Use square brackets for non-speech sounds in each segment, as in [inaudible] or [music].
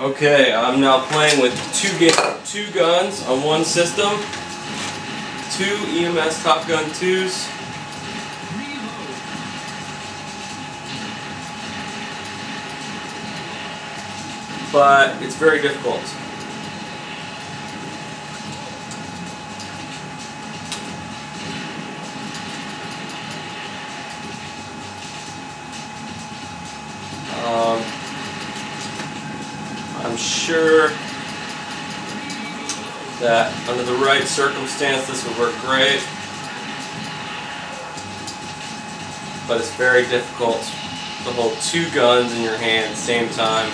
Okay, I'm now playing with two two guns on one system. Two EMS Topgun 2s. But it's very difficult. Sure that under the right circumstance this would work great. But it's very difficult to hold two guns in your hand at the same time.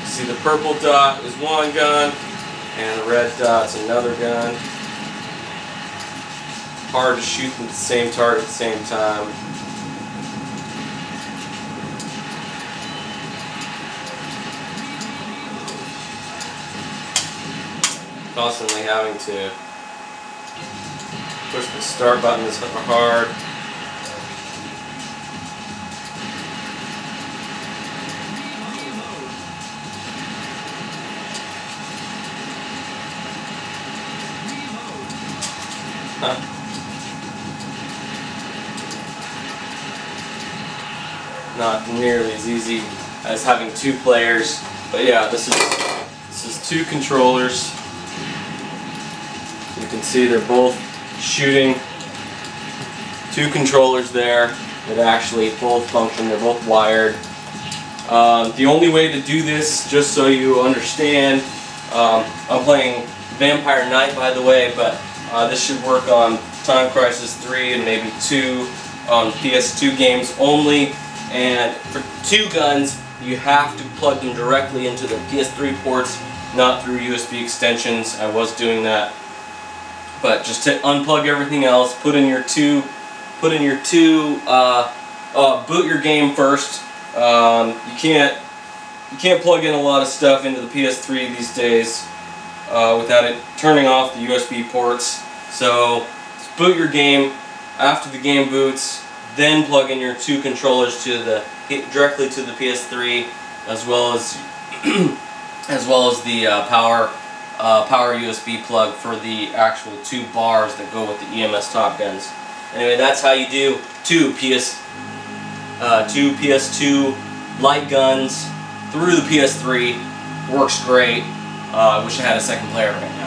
You see the purple dot is one gun and the red dot's another gun. Hard to shoot at the same target at the same time. Constantly having to push the start button is hard. Not nearly as easy as having two players, but yeah, this is this is two controllers. You can see they're both shooting two controllers there that actually both function. They're both wired. Um, the only way to do this, just so you understand, um, I'm playing Vampire Night by the way, but uh, this should work on Time Crisis 3 and maybe 2 on PS2 games only. And for two guns, you have to plug them directly into the PS3 ports, not through USB extensions. I was doing that but just to unplug everything else, put in your two, put in your two, uh, uh, boot your game first. Um, you can't, you can't plug in a lot of stuff into the PS3 these days uh, without it turning off the USB ports. So boot your game after the game boots, then plug in your two controllers to the directly to the PS3, as well as [clears throat] as well as the uh, power uh, power USB plug for the actual two bars that go with the EMS Topguns. Anyway, that's how you do two PS, uh, two PS2 light guns through the PS3. Works great. Uh, I wish I had a second player right